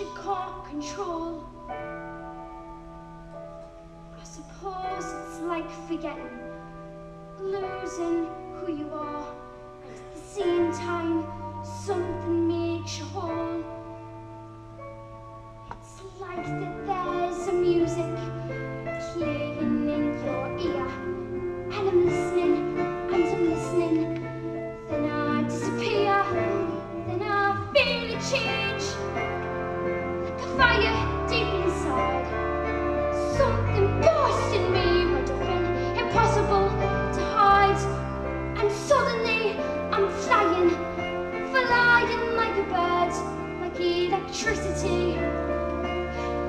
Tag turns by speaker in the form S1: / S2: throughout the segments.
S1: you can't control. I suppose it's like forgetting, losing who you are, at the same time electricity,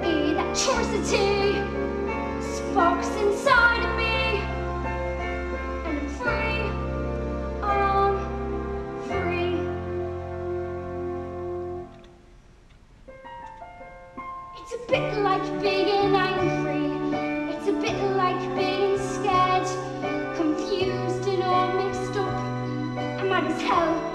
S1: electricity sparks inside of me, and I'm free, I'm free. It's a bit like being angry, it's a bit like being scared, confused and all mixed up. I'm mad as hell.